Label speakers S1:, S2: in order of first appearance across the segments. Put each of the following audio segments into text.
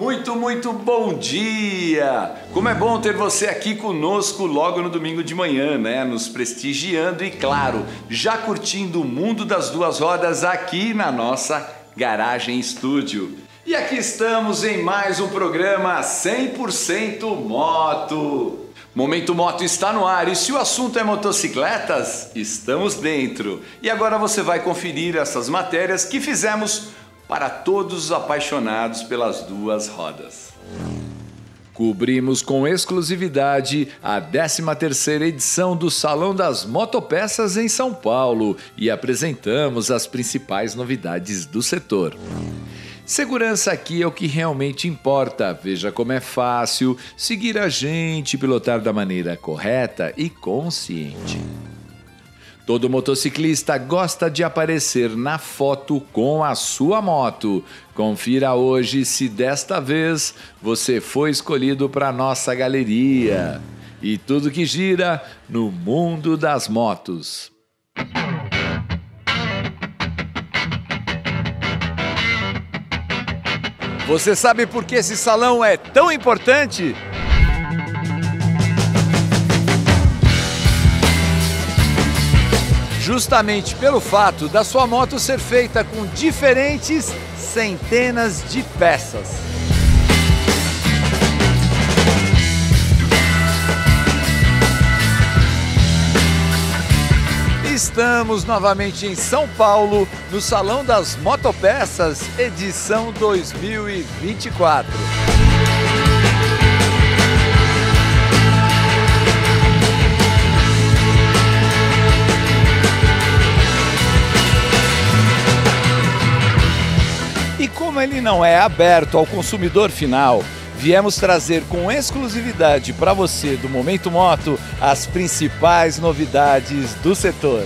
S1: Muito, muito bom dia! Como é bom ter você aqui conosco logo no domingo de manhã, né? Nos prestigiando e, claro, já curtindo o mundo das duas rodas aqui na nossa garagem estúdio. E aqui estamos em mais um programa 100% Moto. Momento Moto está no ar e se o assunto é motocicletas, estamos dentro. E agora você vai conferir essas matérias que fizemos para todos os apaixonados pelas duas rodas. Cobrimos com exclusividade a 13ª edição do Salão das Motopeças em São Paulo e apresentamos as principais novidades do setor. Segurança aqui é o que realmente importa. Veja como é fácil seguir a gente, pilotar da maneira correta e consciente. Todo motociclista gosta de aparecer na foto com a sua moto. Confira hoje se desta vez você foi escolhido para nossa galeria. E tudo que gira no mundo das motos. Você sabe por que esse salão é tão importante? Justamente pelo fato da sua moto ser feita com diferentes centenas de peças. Estamos novamente em São Paulo, no Salão das Motopeças, edição 2024. Ele não é aberto ao consumidor final, viemos trazer com exclusividade para você do Momento Moto as principais novidades do setor.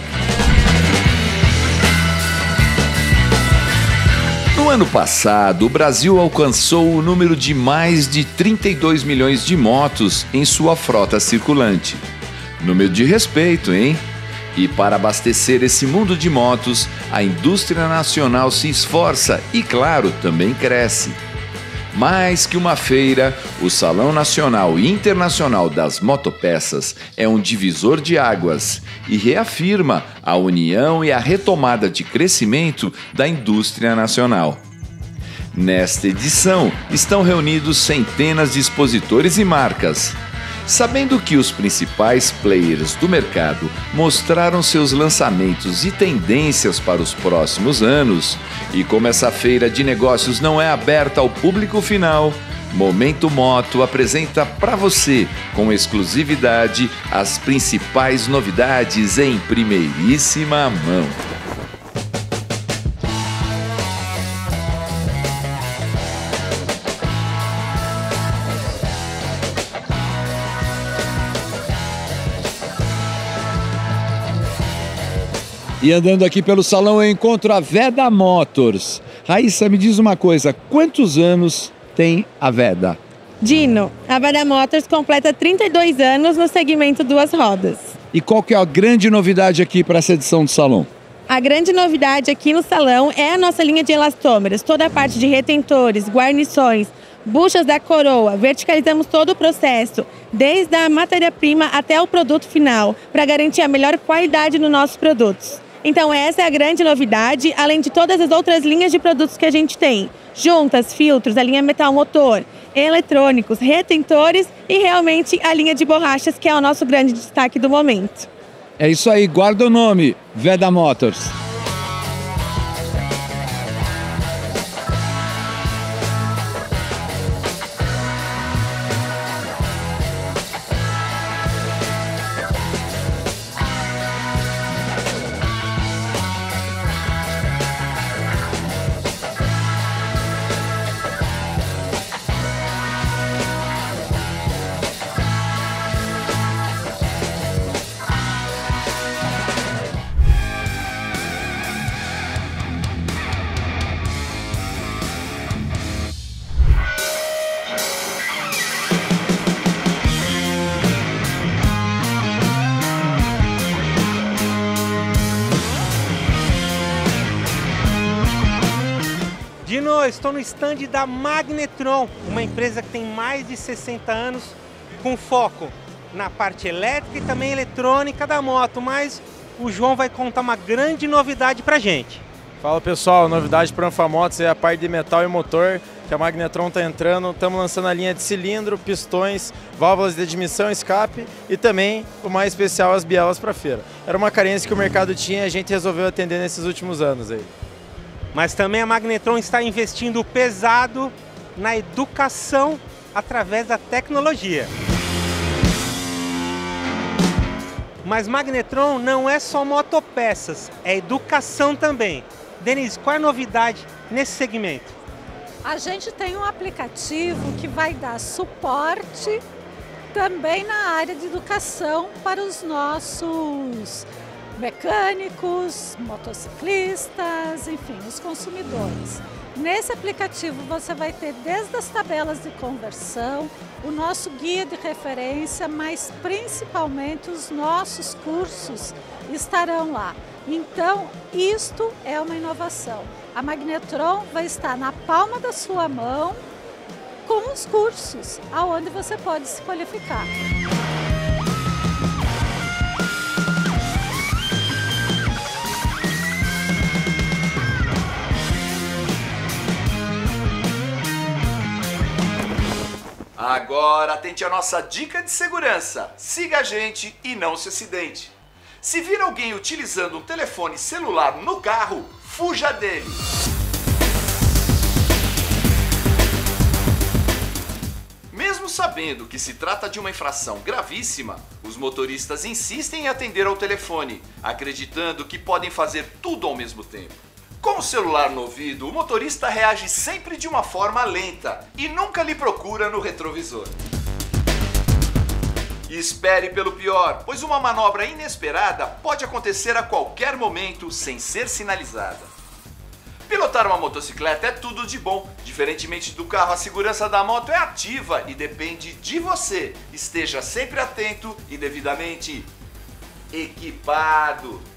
S1: No ano passado, o Brasil alcançou o número de mais de 32 milhões de motos em sua frota circulante. Número de respeito, hein? E para abastecer esse mundo de motos, a indústria nacional se esforça e, claro, também cresce. Mais que uma feira, o Salão Nacional e Internacional das Motopeças é um divisor de águas e reafirma a união e a retomada de crescimento da indústria nacional. Nesta edição estão reunidos centenas de expositores e marcas Sabendo que os principais players do mercado mostraram seus lançamentos e tendências para os próximos anos, e como essa feira de negócios não é aberta ao público final, Momento Moto apresenta para você, com exclusividade, as principais novidades em primeiríssima mão. E andando aqui pelo salão eu encontro a Veda Motors. Raíssa, me diz uma coisa, quantos anos tem a Veda?
S2: Dino, a Veda Motors completa 32 anos no segmento duas rodas.
S1: E qual que é a grande novidade aqui para essa edição do salão?
S2: A grande novidade aqui no salão é a nossa linha de elastômeros, toda a parte de retentores, guarnições, buchas da coroa. Verticalizamos todo o processo, desde a matéria-prima até o produto final, para garantir a melhor qualidade nos nossos produtos. Então essa é a grande novidade, além de todas as outras linhas de produtos que a gente tem. Juntas, filtros, a linha metal motor, eletrônicos, retentores e realmente a linha de borrachas, que é o nosso grande destaque do momento.
S1: É isso aí, guarda o nome, Veda Motors.
S3: Stand da Magnetron, uma empresa que tem mais de 60 anos com foco na parte elétrica e também eletrônica da moto, mas o João vai contar uma grande novidade pra gente.
S4: Fala pessoal, novidade para Anfamotos é a parte de metal e motor que a Magnetron está entrando. Estamos lançando a linha de cilindro, pistões, válvulas de admissão, escape e também o mais especial, as bielas para feira. Era uma carência que o mercado tinha e a gente resolveu atender nesses últimos anos aí.
S3: Mas também a Magnetron está investindo pesado na educação através da tecnologia. Mas Magnetron não é só motopeças, é educação também. Denise, qual é a novidade nesse segmento?
S5: A gente tem um aplicativo que vai dar suporte também na área de educação para os nossos mecânicos, motociclistas, enfim, os consumidores. Nesse aplicativo você vai ter desde as tabelas de conversão, o nosso guia de referência, mas principalmente os nossos cursos estarão lá. Então, isto é uma inovação. A Magnetron vai estar na palma da sua mão com os cursos, aonde você pode se qualificar.
S1: Agora atente a nossa dica de segurança. Siga a gente e não se acidente. Se vir alguém utilizando um telefone celular no carro, fuja dele. Mesmo sabendo que se trata de uma infração gravíssima, os motoristas insistem em atender ao telefone, acreditando que podem fazer tudo ao mesmo tempo. Com o celular no ouvido, o motorista reage sempre de uma forma lenta e nunca lhe procura no retrovisor. E espere pelo pior, pois uma manobra inesperada pode acontecer a qualquer momento sem ser sinalizada. Pilotar uma motocicleta é tudo de bom. Diferentemente do carro, a segurança da moto é ativa e depende de você. Esteja sempre atento e devidamente equipado.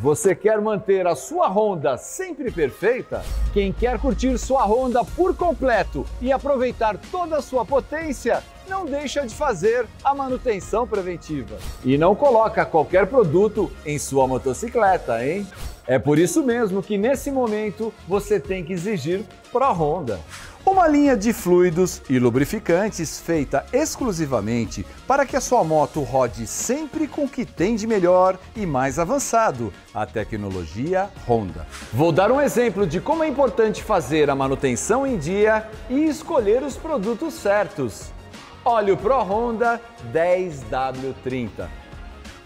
S6: Você quer manter a sua Honda sempre perfeita? Quem quer curtir sua Honda por completo e aproveitar toda a sua potência, não deixa de fazer a manutenção preventiva. E não coloca qualquer produto em sua motocicleta, hein? É por isso mesmo que nesse momento você tem que exigir Pro Honda. Uma linha de fluidos e lubrificantes feita exclusivamente para que a sua moto rode sempre com o que tem de melhor e mais avançado, a tecnologia Honda. Vou dar um exemplo de como é importante fazer a manutenção em dia e escolher os produtos certos. Óleo Pro Honda 10W30.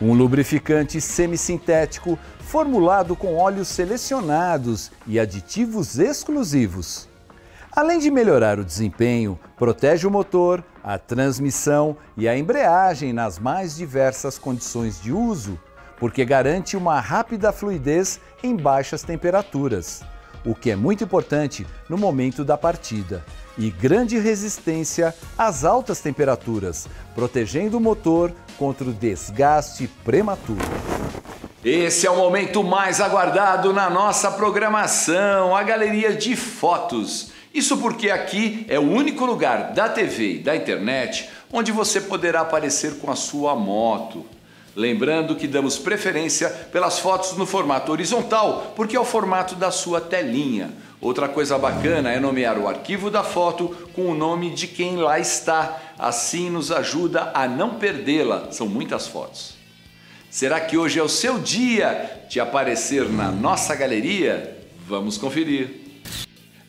S6: Um lubrificante semissintético formulado com óleos selecionados e aditivos exclusivos. Além de melhorar o desempenho, protege o motor, a transmissão e a embreagem nas mais diversas condições de uso, porque garante uma rápida fluidez em baixas temperaturas, o que é muito importante no momento da partida, e grande resistência às altas temperaturas, protegendo o motor contra o desgaste prematuro.
S1: Esse é o momento mais aguardado na nossa programação, a galeria de fotos. Isso porque aqui é o único lugar da TV e da internet onde você poderá aparecer com a sua moto. Lembrando que damos preferência pelas fotos no formato horizontal, porque é o formato da sua telinha. Outra coisa bacana é nomear o arquivo da foto com o nome de quem lá está. Assim nos ajuda a não perdê-la. São muitas fotos. Será que hoje é o seu dia de aparecer na nossa galeria? Vamos conferir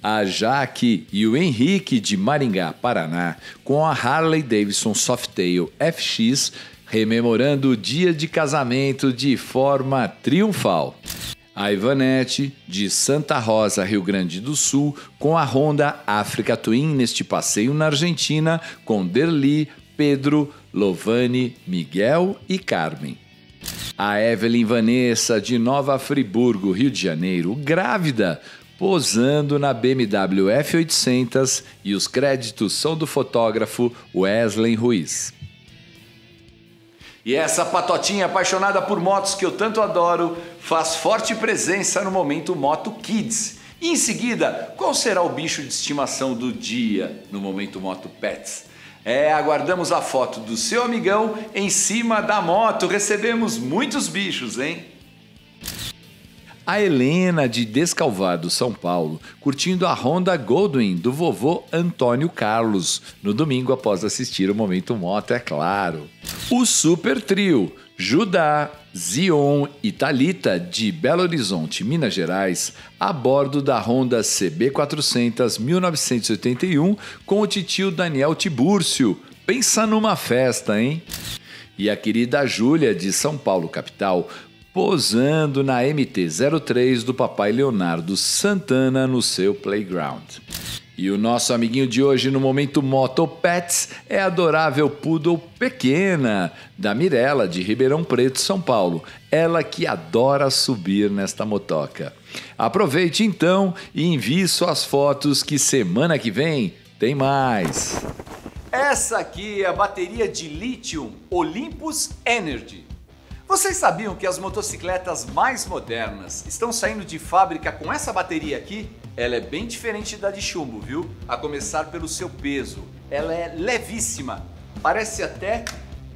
S1: a Jaque e o Henrique de Maringá, Paraná, com a Harley Davidson Softail FX, rememorando o dia de casamento de forma triunfal. A Ivanete, de Santa Rosa, Rio Grande do Sul, com a Honda Africa Twin neste passeio na Argentina, com Derli, Pedro, Lovane, Miguel e Carmen. A Evelyn Vanessa, de Nova Friburgo, Rio de Janeiro, grávida, posando na BMW F800 e os créditos são do fotógrafo Wesley Ruiz. E essa patotinha apaixonada por motos que eu tanto adoro faz forte presença no momento Moto Kids. E em seguida, qual será o bicho de estimação do dia no momento Moto Pets? É, aguardamos a foto do seu amigão em cima da moto. Recebemos muitos bichos, hein? A Helena de Descalvado, São Paulo, curtindo a Honda Goldwyn do vovô Antônio Carlos, no domingo após assistir o Momento Moto, é claro. O Super Trio, Judá, Zion e Talita de Belo Horizonte, Minas Gerais, a bordo da Honda CB400 1981 com o titio Daniel Tibúrcio. Pensa numa festa, hein? E a querida Júlia de São Paulo, capital, posando na MT-03 do papai Leonardo Santana no seu playground. E o nosso amiguinho de hoje no momento Moto Pets é a adorável Poodle Pequena, da Mirella, de Ribeirão Preto, São Paulo. Ela que adora subir nesta motoca. Aproveite então e envie suas fotos que semana que vem tem mais. Essa aqui é a bateria de lítio Olympus Energy. Vocês sabiam que as motocicletas mais modernas estão saindo de fábrica com essa bateria aqui? Ela é bem diferente da de chumbo, viu? A começar pelo seu peso. Ela é levíssima, parece até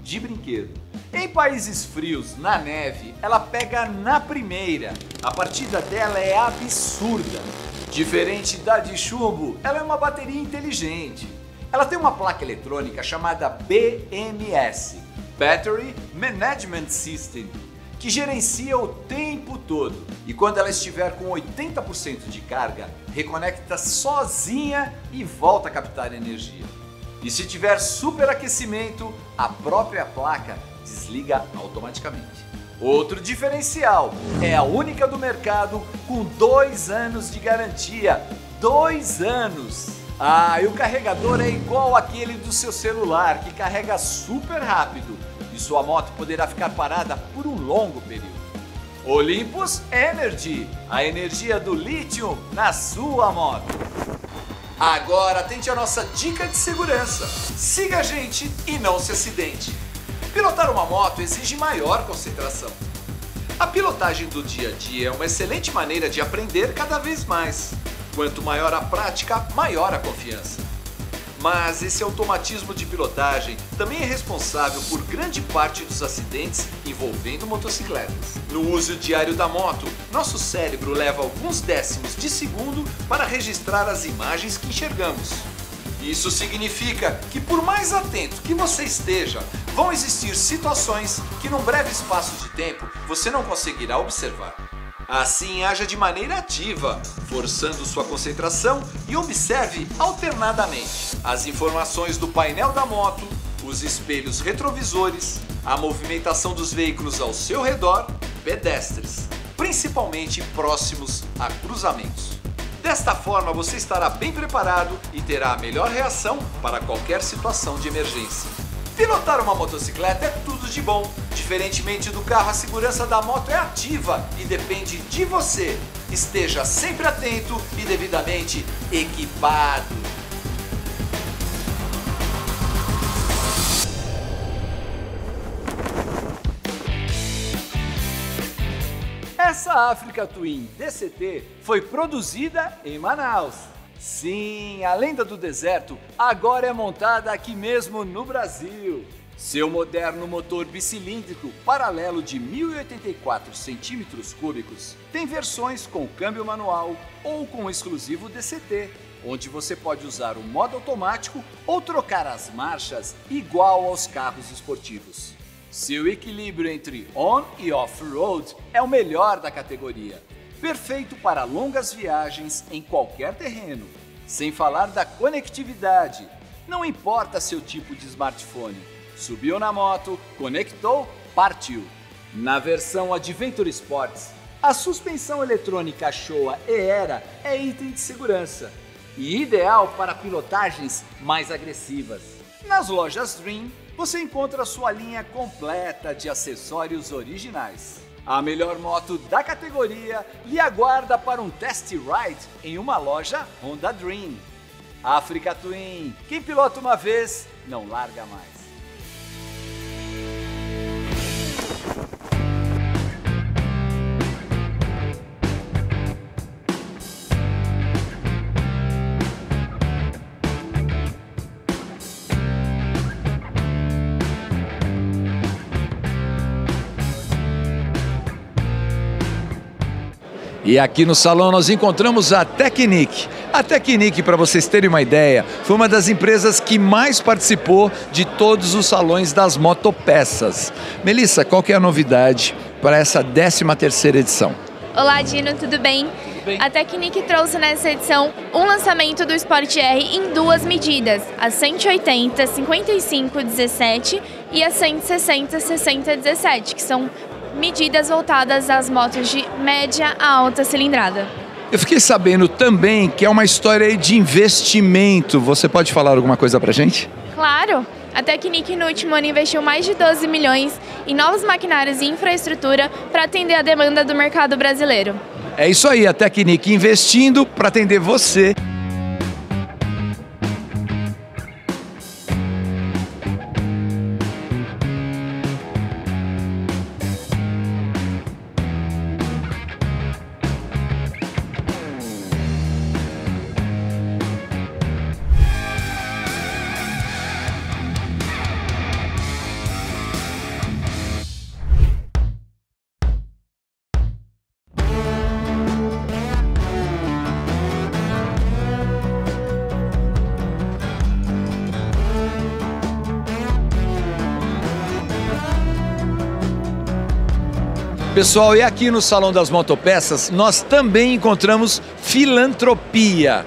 S1: de brinquedo. Em países frios, na neve, ela pega na primeira. A partida dela é absurda. Diferente da de chumbo, ela é uma bateria inteligente. Ela tem uma placa eletrônica chamada BMS Battery Management System, que gerencia o tempo todo e quando ela estiver com 80% de carga, reconecta sozinha e volta a captar energia. E se tiver superaquecimento, a própria placa desliga automaticamente. Outro diferencial é a única do mercado com dois anos de garantia. Dois anos! Ah, e o carregador é igual aquele do seu celular, que carrega super rápido sua moto poderá ficar parada por um longo período. Olympus Energy, a energia do lítio na sua moto. Agora atente a nossa dica de segurança. Siga a gente e não se acidente. Pilotar uma moto exige maior concentração. A pilotagem do dia a dia é uma excelente maneira de aprender cada vez mais. Quanto maior a prática, maior a confiança. Mas esse automatismo de pilotagem também é responsável por grande parte dos acidentes envolvendo motocicletas. No uso diário da moto, nosso cérebro leva alguns décimos de segundo para registrar as imagens que enxergamos. Isso significa que, por mais atento que você esteja, vão existir situações que, num breve espaço de tempo, você não conseguirá observar. Assim, haja de maneira ativa, forçando sua concentração e observe alternadamente as informações do painel da moto, os espelhos retrovisores, a movimentação dos veículos ao seu redor, pedestres, principalmente próximos a cruzamentos. Desta forma, você estará bem preparado e terá a melhor reação para qualquer situação de emergência. Pilotar uma motocicleta é tudo de bom. Diferentemente do carro, a segurança da moto é ativa e depende de você. Esteja sempre atento e devidamente equipado. Essa Africa Twin DCT foi produzida em Manaus. Sim, a lenda do deserto agora é montada aqui mesmo no Brasil. Seu moderno motor bicilíndrico paralelo de 1084 centímetros cúbicos tem versões com câmbio manual ou com exclusivo DCT, onde você pode usar o modo automático ou trocar as marchas igual aos carros esportivos. Seu equilíbrio entre on e off-road é o melhor da categoria perfeito para longas viagens em qualquer terreno. Sem falar da conectividade. Não importa seu tipo de smartphone. Subiu na moto, conectou, partiu. Na versão Adventure Sports, a suspensão eletrônica Showa ERA é item de segurança e ideal para pilotagens mais agressivas. Nas lojas Dream, você encontra sua linha completa de acessórios originais. A melhor moto da categoria lhe aguarda para um test ride em uma loja Honda Dream. Africa Twin, quem pilota uma vez não larga mais. E aqui no salão nós encontramos a Technic. A Technic, para vocês terem uma ideia, foi uma das empresas que mais participou de todos os salões das motopeças. Melissa, qual que é a novidade para essa 13 terceira edição?
S7: Olá, Dino, tudo bem? A Technic trouxe nessa edição um lançamento do Sport R em duas medidas, a 180 55 17 e a 160 60 17, que são medidas voltadas às motos de média a alta cilindrada.
S1: Eu fiquei sabendo também que é uma história de investimento. Você pode falar alguma coisa pra gente?
S7: Claro! A Technic no último ano investiu mais de 12 milhões em novos maquinários e infraestrutura para atender a demanda do mercado brasileiro.
S1: É isso aí, a Technic investindo para atender você Pessoal, e aqui no Salão das Motopeças nós também encontramos filantropia.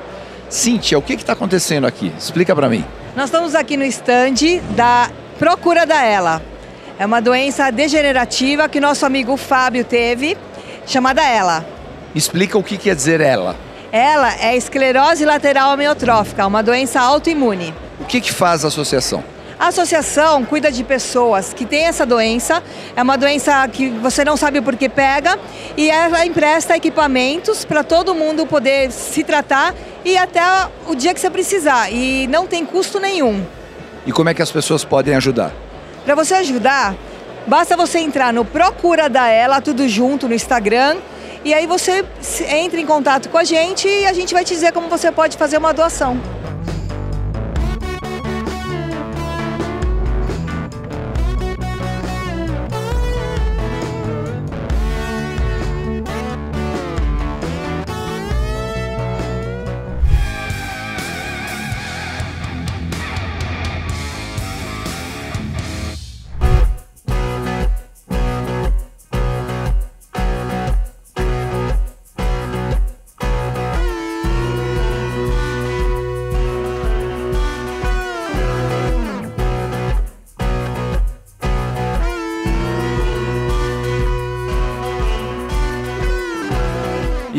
S1: Cíntia, o que está acontecendo aqui? Explica para mim.
S8: Nós estamos aqui no estande da Procura da Ela. É uma doença degenerativa que nosso amigo Fábio teve, chamada ELA.
S1: Explica o que quer dizer ela.
S8: Ela é esclerose lateral amiotrófica, uma doença autoimune.
S1: O que, que faz a associação?
S8: A associação cuida de pessoas que têm essa doença, é uma doença que você não sabe por que pega, e ela empresta equipamentos para todo mundo poder se tratar e até o dia que você precisar, e não tem custo nenhum.
S1: E como é que as pessoas podem ajudar?
S8: Para você ajudar, basta você entrar no Procura da Ela, tudo junto no Instagram, e aí você entra em contato com a gente e a gente vai te dizer como você pode fazer uma doação.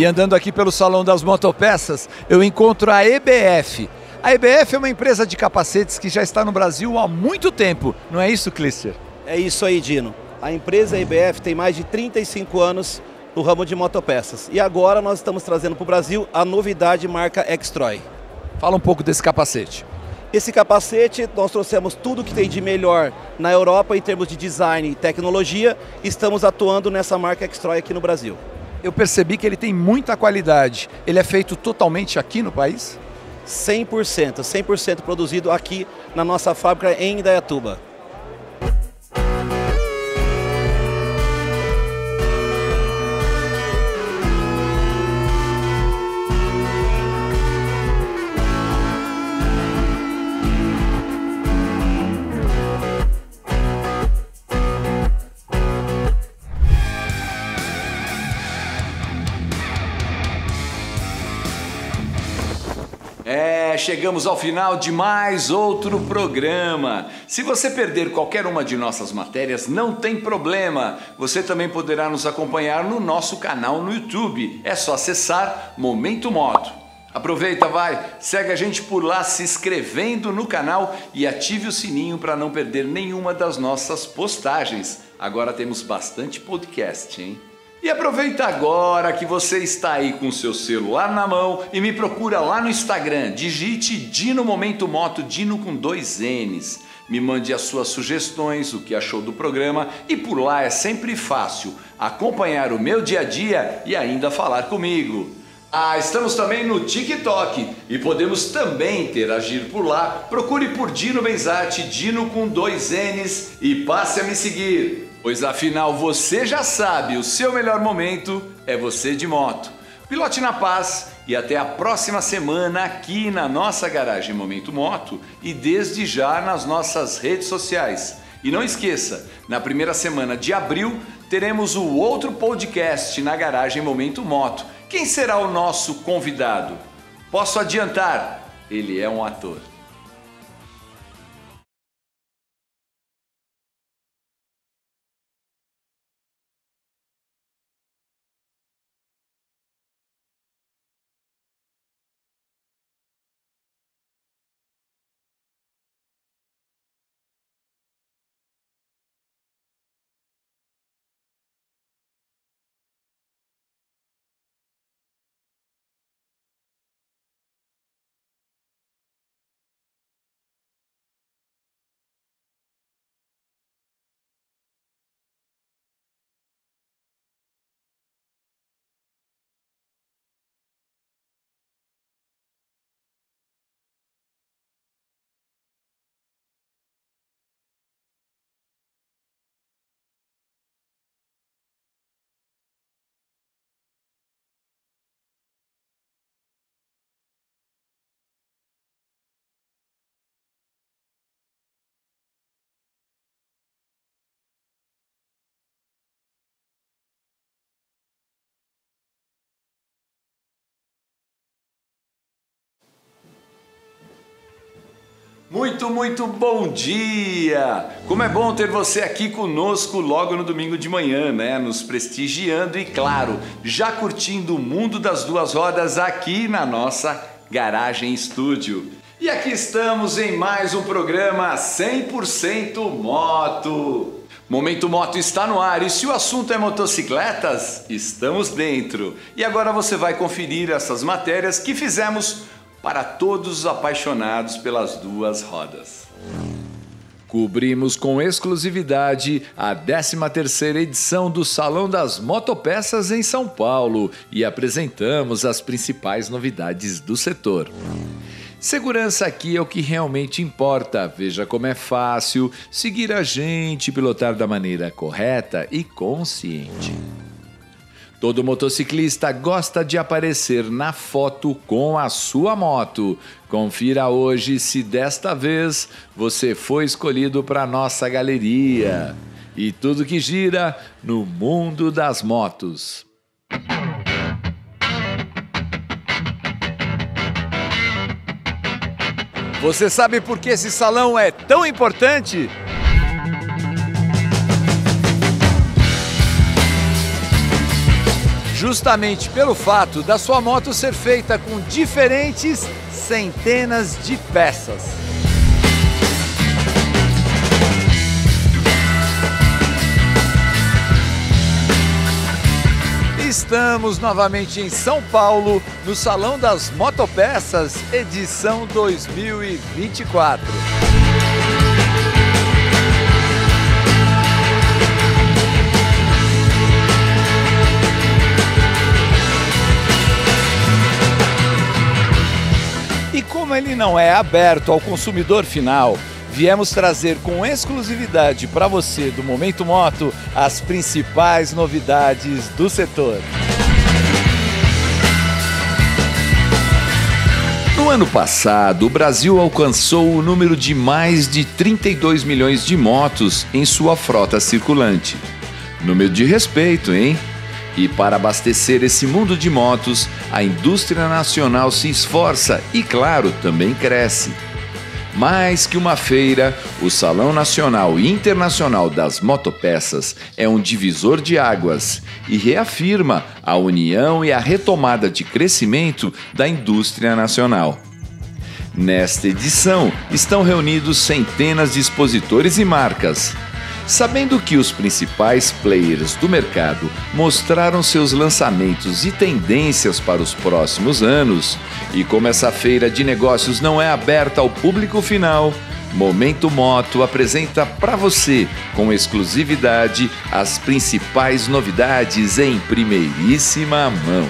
S1: E andando aqui pelo Salão das Motopeças, eu encontro a EBF. A EBF é uma empresa de capacetes que já está no Brasil há muito tempo, não é isso, Clister?
S9: É isso aí, Dino. A empresa EBF tem mais de 35 anos no ramo de motopeças. E agora nós estamos trazendo para o Brasil a novidade marca Extroy.
S1: Fala um pouco desse capacete.
S9: Esse capacete, nós trouxemos tudo que tem de melhor na Europa em termos de design e tecnologia. Estamos atuando nessa marca Extroy aqui no Brasil
S1: eu percebi que ele tem muita qualidade. Ele é feito totalmente aqui no país?
S9: 100%, 100% produzido aqui na nossa fábrica em Indaiatuba.
S1: Chegamos ao final de mais outro programa. Se você perder qualquer uma de nossas matérias, não tem problema. Você também poderá nos acompanhar no nosso canal no YouTube. É só acessar Momento Moto. Aproveita, vai, segue a gente por lá se inscrevendo no canal e ative o sininho para não perder nenhuma das nossas postagens. Agora temos bastante podcast, hein? E aproveita agora que você está aí com seu celular na mão e me procura lá no Instagram. Digite Dino Momento Moto, Dino com dois N's. Me mande as suas sugestões, o que achou do programa e por lá é sempre fácil acompanhar o meu dia a dia e ainda falar comigo. Ah, estamos também no TikTok e podemos também interagir por lá. Procure por Dino Benzati, Dino com dois N's e passe a me seguir. Pois afinal você já sabe, o seu melhor momento é você de moto. Pilote na paz e até a próxima semana aqui na nossa garagem Momento Moto e desde já nas nossas redes sociais. E não esqueça, na primeira semana de abril teremos o outro podcast na garagem Momento Moto. Quem será o nosso convidado? Posso adiantar, ele é um ator. Muito, muito bom dia! Como é bom ter você aqui conosco logo no domingo de manhã, né? Nos prestigiando e, claro, já curtindo o mundo das duas rodas aqui na nossa garagem estúdio. E aqui estamos em mais um programa 100% Moto. Momento Moto está no ar e se o assunto é motocicletas, estamos dentro. E agora você vai conferir essas matérias que fizemos para todos os apaixonados pelas duas rodas. Cobrimos com exclusividade a 13ª edição do Salão das Motopeças em São Paulo e apresentamos as principais novidades do setor. Segurança aqui é o que realmente importa. Veja como é fácil seguir a gente, pilotar da maneira correta e consciente. Todo motociclista gosta de aparecer na foto com a sua moto. Confira hoje se desta vez você foi escolhido para nossa galeria. E tudo que gira no mundo das motos. Você sabe por que esse salão é tão importante? Justamente pelo fato da sua moto ser feita com diferentes centenas de peças. Estamos novamente em São Paulo, no Salão das Motopeças, edição 2024. Como ele não é aberto ao consumidor final, viemos trazer com exclusividade para você do Momento Moto as principais novidades do setor. No ano passado, o Brasil alcançou o número de mais de 32 milhões de motos em sua frota circulante. Número de respeito, hein? E para abastecer esse mundo de motos, a indústria nacional se esforça e, claro, também cresce. Mais que uma feira, o Salão Nacional e Internacional das Motopeças é um divisor de águas e reafirma a união e a retomada de crescimento da indústria nacional. Nesta edição estão reunidos centenas de expositores e marcas Sabendo que os principais players do mercado mostraram seus lançamentos e tendências para os próximos anos, e como essa feira de negócios não é aberta ao público final, Momento Moto apresenta para você, com exclusividade, as principais novidades em primeiríssima mão.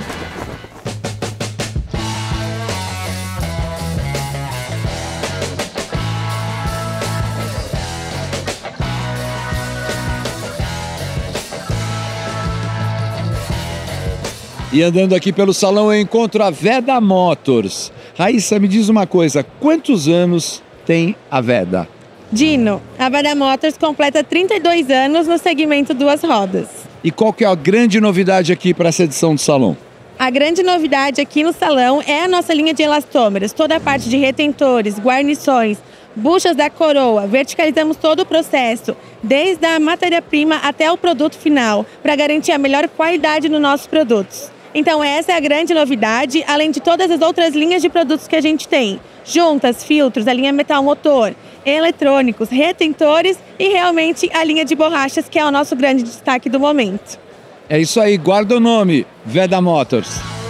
S1: E andando aqui pelo salão eu encontro a Veda Motors. Raíssa, me diz uma coisa, quantos anos tem a Veda?
S2: Dino, a Veda Motors completa 32 anos no segmento duas rodas.
S1: E qual que é a grande novidade aqui para essa edição do salão?
S2: A grande novidade aqui no salão é a nossa linha de elastômeros, toda a parte de retentores, guarnições, buchas da coroa. Verticalizamos todo o processo, desde a matéria-prima até o produto final, para garantir a melhor qualidade nos nossos produtos. Então essa é a grande novidade, além de todas as outras linhas de produtos que a gente tem. Juntas, filtros, a linha metal motor, eletrônicos, retentores e realmente a linha de borrachas, que é o nosso grande destaque do momento.
S1: É isso aí, guarda o nome, Veda Motors.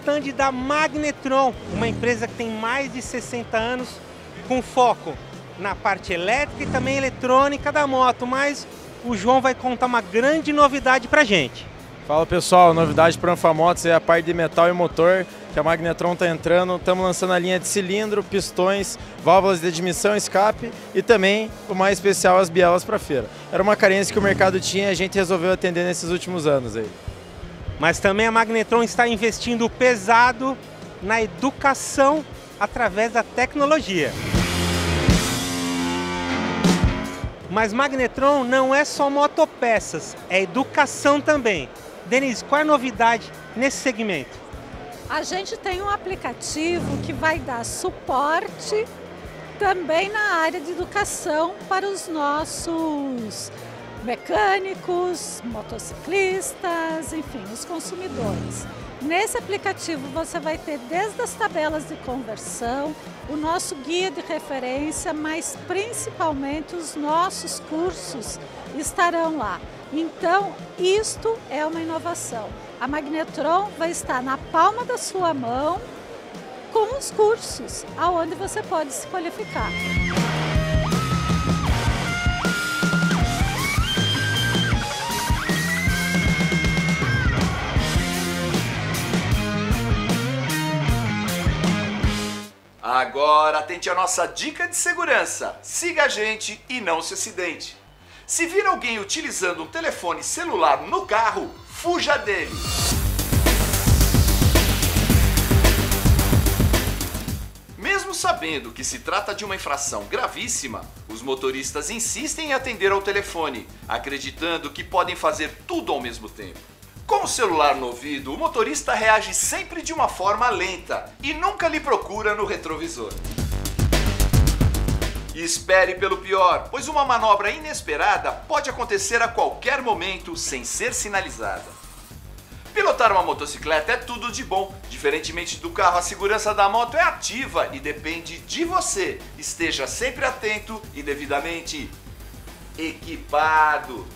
S3: Stand da Magnetron, uma empresa que tem mais de 60 anos com foco na parte elétrica e também eletrônica da moto, mas o João vai contar uma grande novidade pra gente.
S4: Fala pessoal, novidade para Anfamotos é a parte de metal e motor que a Magnetron está entrando. Estamos lançando a linha de cilindro, pistões, válvulas de admissão, escape e também o mais especial, as bielas para feira. Era uma carência que o mercado tinha e a gente resolveu atender nesses últimos anos aí.
S3: Mas também a Magnetron está investindo pesado na educação através da tecnologia. Mas Magnetron não é só motopeças, é educação também. Denise, qual é a novidade nesse segmento?
S5: A gente tem um aplicativo que vai dar suporte também na área de educação para os nossos mecânicos, motociclistas, enfim, os consumidores. Nesse aplicativo você vai ter desde as tabelas de conversão, o nosso guia de referência, mas principalmente os nossos cursos estarão lá. Então, isto é uma inovação. A Magnetron vai estar na palma da sua mão com os cursos, aonde você pode se qualificar.
S1: Agora atente a nossa dica de segurança. Siga a gente e não se acidente. Se vir alguém utilizando um telefone celular no carro, fuja dele. Mesmo sabendo que se trata de uma infração gravíssima, os motoristas insistem em atender ao telefone, acreditando que podem fazer tudo ao mesmo tempo. Com o celular no ouvido, o motorista reage sempre de uma forma lenta e nunca lhe procura no retrovisor. E espere pelo pior, pois uma manobra inesperada pode acontecer a qualquer momento sem ser sinalizada. Pilotar uma motocicleta é tudo de bom. Diferentemente do carro, a segurança da moto é ativa e depende de você. Esteja sempre atento e devidamente equipado.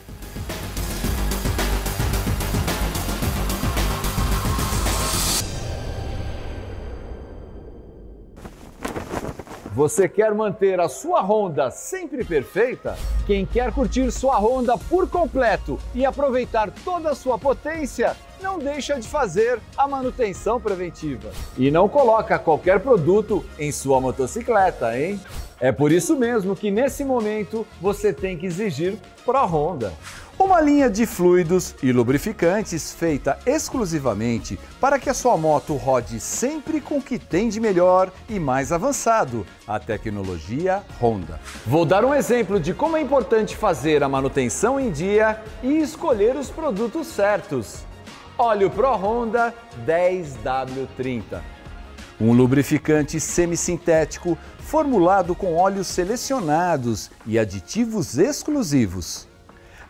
S6: Você quer manter a sua Honda sempre perfeita? Quem quer curtir sua Honda por completo e aproveitar toda a sua potência, não deixa de fazer a manutenção preventiva. E não coloca qualquer produto em sua motocicleta, hein? É por isso mesmo que nesse momento você tem que exigir Pro Honda. Uma linha de fluidos e lubrificantes feita exclusivamente para que a sua moto rode sempre com o que tem de melhor e mais avançado, a tecnologia Honda. Vou dar um exemplo de como é importante fazer a manutenção em dia e escolher os produtos certos. Óleo Pro Honda 10W30. Um lubrificante semissintético formulado com óleos selecionados e aditivos exclusivos.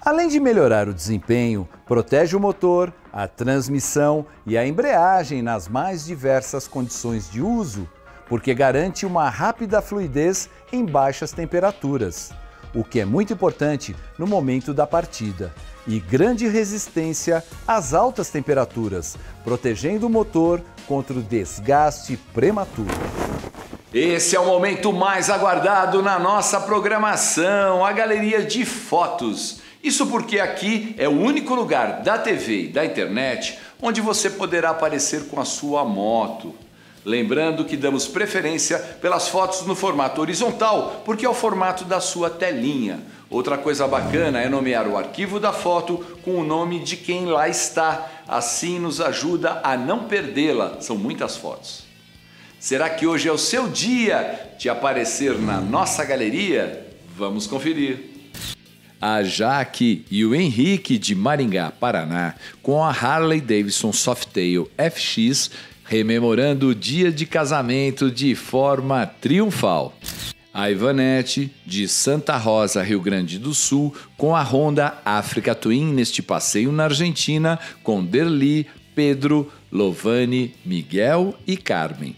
S6: Além de melhorar o desempenho, protege o motor, a transmissão e a embreagem nas mais diversas condições de uso, porque garante uma rápida fluidez em baixas temperaturas, o que é muito importante no momento da partida, e grande resistência às altas temperaturas, protegendo o motor contra o desgaste prematuro.
S1: Esse é o momento mais aguardado na nossa programação, a galeria de fotos. Isso porque aqui é o único lugar da TV e da internet onde você poderá aparecer com a sua moto. Lembrando que damos preferência pelas fotos no formato horizontal, porque é o formato da sua telinha. Outra coisa bacana é nomear o arquivo da foto com o nome de quem lá está. Assim nos ajuda a não perdê-la. São muitas fotos. Será que hoje é o seu dia de aparecer na nossa galeria? Vamos conferir a Jaque e o Henrique de Maringá, Paraná, com a Harley Davidson Softail FX, rememorando o dia de casamento de forma triunfal. A Ivanete, de Santa Rosa, Rio Grande do Sul, com a Honda Africa Twin neste passeio na Argentina, com Derli, Pedro, Lovani, Miguel e Carmen.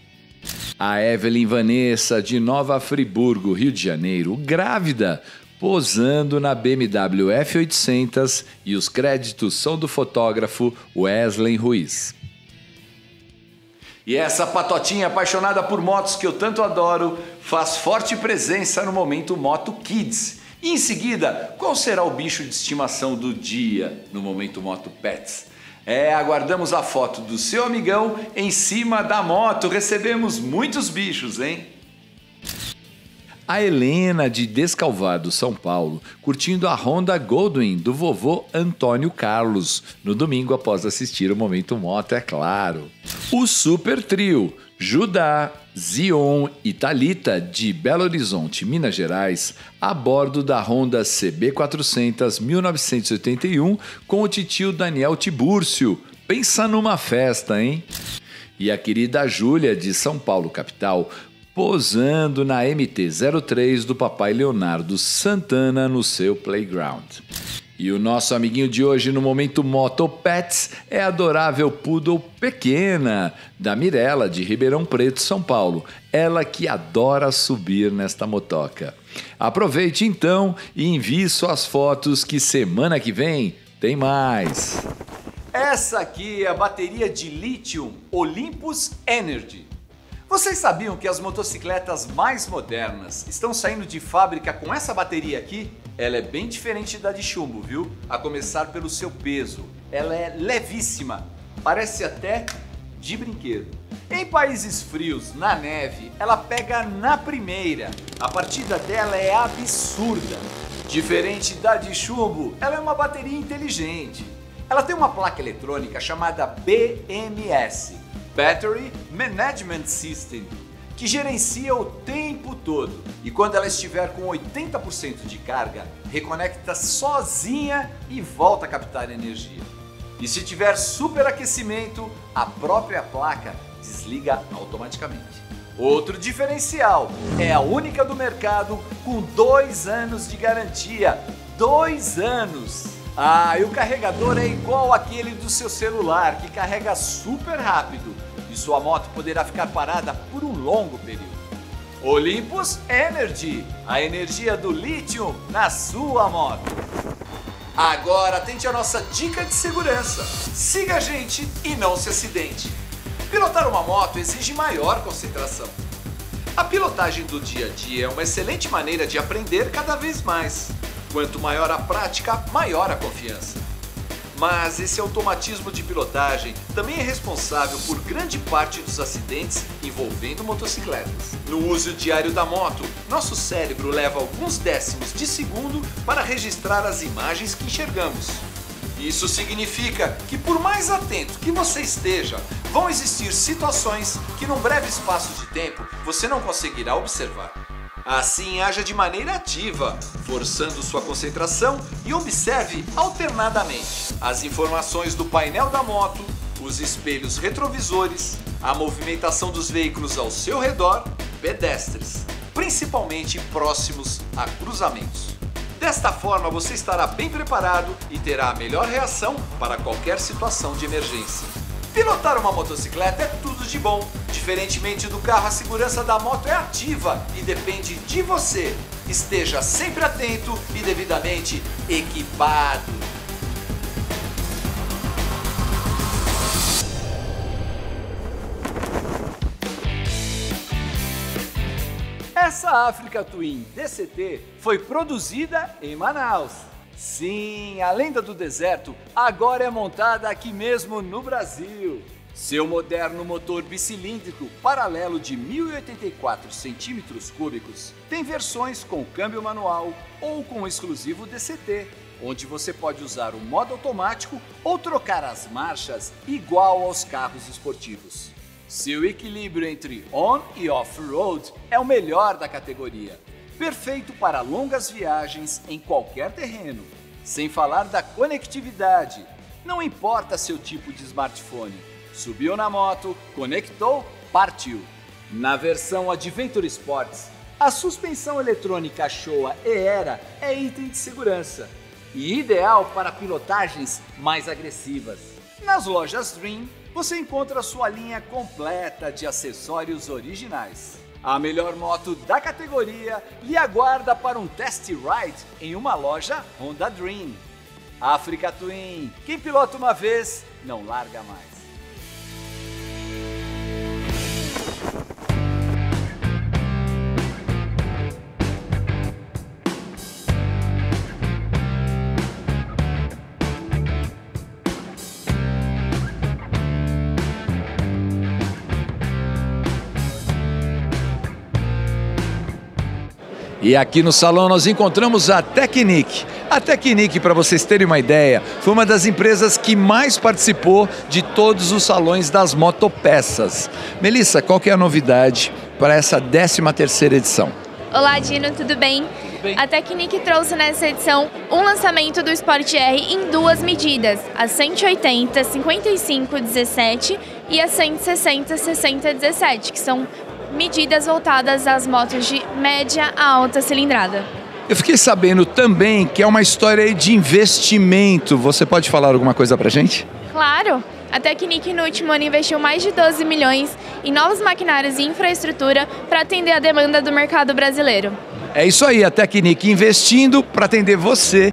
S1: A Evelyn Vanessa, de Nova Friburgo, Rio de Janeiro, grávida, posando na BMW F800 e os créditos são do fotógrafo Wesley Ruiz. E essa patotinha apaixonada por motos que eu tanto adoro faz forte presença no momento Moto Kids. E em seguida, qual será o bicho de estimação do dia no momento Moto Pets? É, aguardamos a foto do seu amigão em cima da moto. Recebemos muitos bichos, hein? A Helena de Descalvado, São Paulo, curtindo a Honda Goldwyn do vovô Antônio Carlos, no domingo após assistir o Momento Moto, é claro. O Super Trio, Judá, Zion e Talita de Belo Horizonte, Minas Gerais, a bordo da Honda CB400 1981 com o titio Daniel Tibúrcio. Pensa numa festa, hein? E a querida Júlia de São Paulo, capital, posando na MT-03 do papai Leonardo Santana no seu playground. E o nosso amiguinho de hoje no momento Moto Pets é a adorável Poodle Pequena, da Mirella, de Ribeirão Preto, São Paulo. Ela que adora subir nesta motoca. Aproveite então e envie suas fotos que semana que vem tem mais. Essa aqui é a bateria de lítio Olympus Energy. Vocês sabiam que as motocicletas mais modernas estão saindo de fábrica com essa bateria aqui? Ela é bem diferente da de chumbo, viu? A começar pelo seu peso. Ela é levíssima, parece até de brinquedo. Em países frios, na neve, ela pega na primeira. A partida dela é absurda. Diferente da de chumbo, ela é uma bateria inteligente. Ela tem uma placa eletrônica chamada BMS Battery Management System, que gerencia o tempo todo e quando ela estiver com 80% de carga, reconecta sozinha e volta a captar energia. E se tiver superaquecimento, a própria placa desliga automaticamente. Outro diferencial é a única do mercado com dois anos de garantia. Dois anos! Ah, e o carregador é igual aquele do seu celular, que carrega super rápido e sua moto poderá ficar parada por um longo período. Olympus Energy, a energia do lítio na sua moto. Agora atente a nossa dica de segurança. Siga a gente e não se acidente. Pilotar uma moto exige maior concentração. A pilotagem do dia a dia é uma excelente maneira de aprender cada vez mais. Quanto maior a prática, maior a confiança. Mas esse automatismo de pilotagem também é responsável por grande parte dos acidentes envolvendo motocicletas. No uso diário da moto, nosso cérebro leva alguns décimos de segundo para registrar as imagens que enxergamos. Isso significa que, por mais atento que você esteja, vão existir situações que, num breve espaço de tempo, você não conseguirá observar. Assim, haja de maneira ativa, forçando sua concentração e observe alternadamente as informações do painel da moto, os espelhos retrovisores, a movimentação dos veículos ao seu redor, pedestres, principalmente próximos a cruzamentos. Desta forma, você estará bem preparado e terá a melhor reação para qualquer situação de emergência. Pilotar uma motocicleta é tudo de bom. Diferentemente do carro, a segurança da moto é ativa e depende de você. Esteja sempre atento e devidamente equipado. Essa Africa Twin DCT foi produzida em Manaus. Sim, a lenda do deserto agora é montada aqui mesmo no Brasil. Seu moderno motor bicilíndrico paralelo de 1084 centímetros cúbicos tem versões com câmbio manual ou com exclusivo DCT, onde você pode usar o modo automático ou trocar as marchas igual aos carros esportivos. Seu equilíbrio entre on e off-road é o melhor da categoria, perfeito para longas viagens em qualquer terreno. Sem falar da conectividade, não importa seu tipo de smartphone, subiu na moto, conectou, partiu. Na versão Adventure Sports, a suspensão eletrônica Showa ERA é item de segurança e ideal para pilotagens mais agressivas. Nas lojas Dream, você encontra sua linha completa de acessórios originais. A melhor moto da categoria lhe aguarda para um test ride em uma loja Honda Dream. Africa Twin, quem pilota uma vez, não larga mais. E aqui no salão nós encontramos a Technic. A Technic, para vocês terem uma ideia, foi uma das empresas que mais participou de todos os salões das motopeças. Melissa, qual que é a novidade para essa 13 terceira edição?
S7: Olá, Dino, tudo bem?
S1: Tudo bem?
S7: A Technic trouxe nessa edição um lançamento do Sport R em duas medidas, a 180 55 17 e a 160 60 17, que são medidas voltadas às motos de média a alta cilindrada.
S1: Eu fiquei sabendo também que é uma história de investimento. Você pode falar alguma coisa pra gente?
S7: Claro! A Technic no último ano investiu mais de 12 milhões em novos maquinários e infraestrutura para atender a demanda do mercado brasileiro.
S1: É isso aí, a Technic investindo para atender você.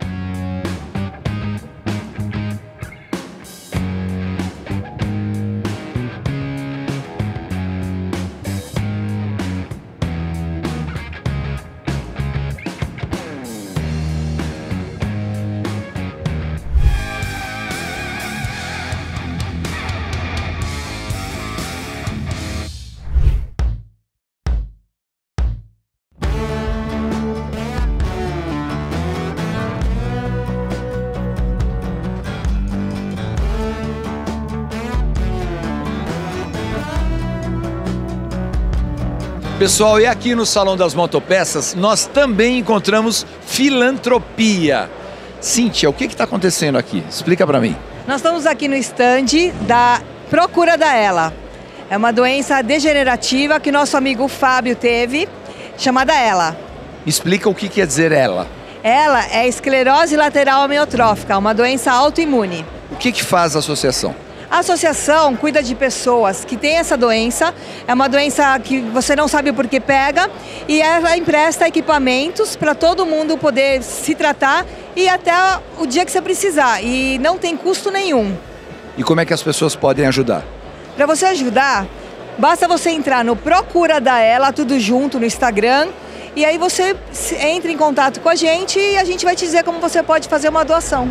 S1: Pessoal, e aqui no Salão das Motopeças nós também encontramos filantropia. Cíntia, o que está acontecendo aqui? Explica para mim.
S8: Nós estamos aqui no stand da Procura da Ela. É uma doença degenerativa que nosso amigo Fábio teve, chamada ELA.
S1: Explica o que quer dizer ela.
S8: Ela é esclerose lateral amiotrófica, uma doença autoimune.
S1: O que, que faz a associação?
S8: A associação cuida de pessoas que têm essa doença, é uma doença que você não sabe por que pega, e ela empresta equipamentos para todo mundo poder se tratar e até o dia que você precisar, e não tem custo nenhum.
S1: E como é que as pessoas podem ajudar?
S8: Para você ajudar, basta você entrar no Procura da Ela, tudo junto no Instagram, e aí você entra em contato com a gente e a gente vai te dizer como você pode fazer uma doação.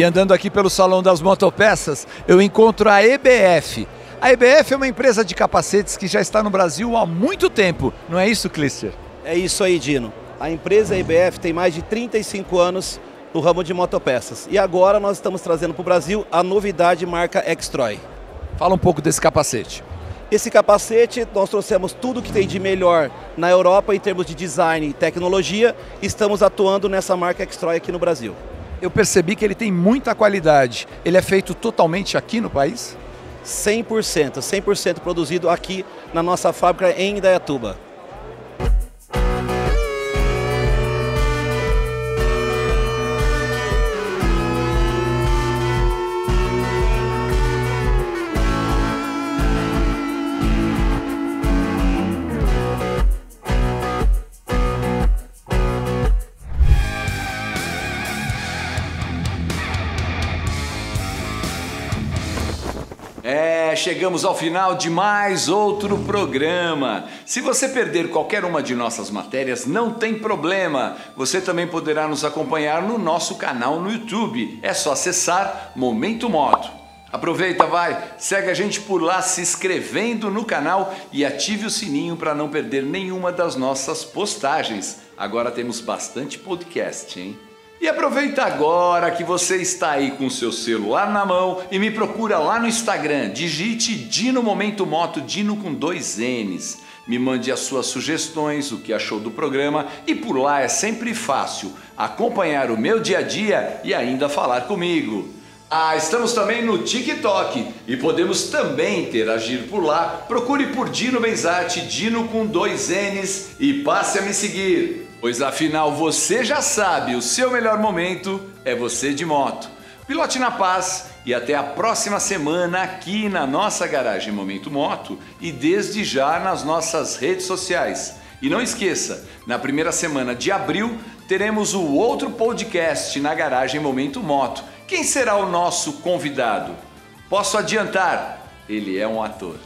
S6: E andando aqui pelo Salão das Motopeças, eu encontro a EBF. A EBF é uma empresa de capacetes que já está no Brasil há muito tempo, não é isso, Clister?
S9: É isso aí, Dino. A empresa EBF tem mais de 35 anos no ramo de motopeças. E agora nós estamos trazendo para o Brasil a novidade marca Extroy.
S6: Fala um pouco desse capacete.
S9: Esse capacete, nós trouxemos tudo que tem de melhor na Europa em termos de design e tecnologia. Estamos atuando nessa marca Extroy aqui no Brasil
S6: eu percebi que ele tem muita qualidade. Ele é feito totalmente aqui no país?
S9: 100%, 100% produzido aqui na nossa fábrica em Indaiatuba.
S1: Chegamos ao final de mais outro programa. Se você perder qualquer uma de nossas matérias, não tem problema. Você também poderá nos acompanhar no nosso canal no YouTube. É só acessar Momento Moto. Aproveita, vai, segue a gente por lá se inscrevendo no canal e ative o sininho para não perder nenhuma das nossas postagens. Agora temos bastante podcast, hein? E aproveita agora que você está aí com seu celular na mão e me procura lá no Instagram. Digite Dino Momento Moto, Dino com dois N's. Me mande as suas sugestões, o que achou do programa e por lá é sempre fácil acompanhar o meu dia a dia e ainda falar comigo. Ah, estamos também no TikTok e podemos também interagir por lá. Procure por Dino Benzati, Dino com dois N's e passe a me seguir. Pois afinal você já sabe, o seu melhor momento é você de moto. Pilote na paz e até a próxima semana aqui na nossa garagem Momento Moto e desde já nas nossas redes sociais. E não esqueça, na primeira semana de abril teremos o outro podcast na garagem Momento Moto. Quem será o nosso convidado? Posso adiantar, ele é um ator.